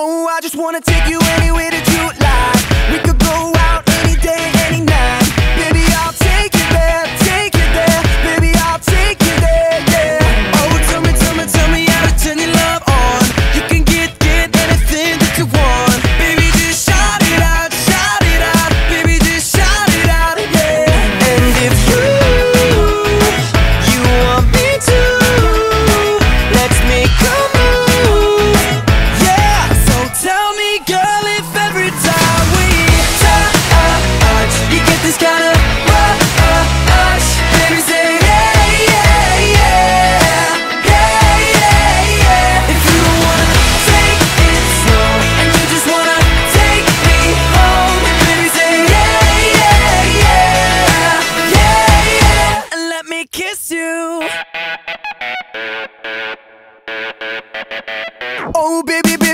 Oh, I just wanna take you anywhere that you like. baby, baby.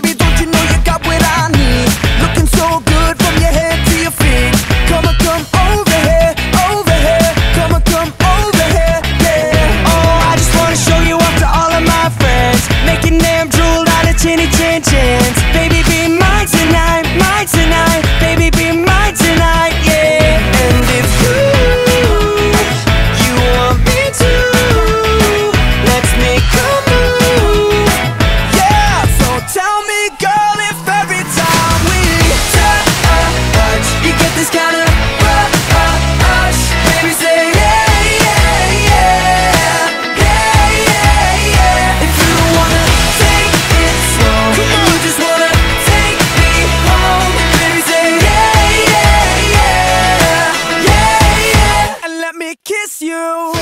you.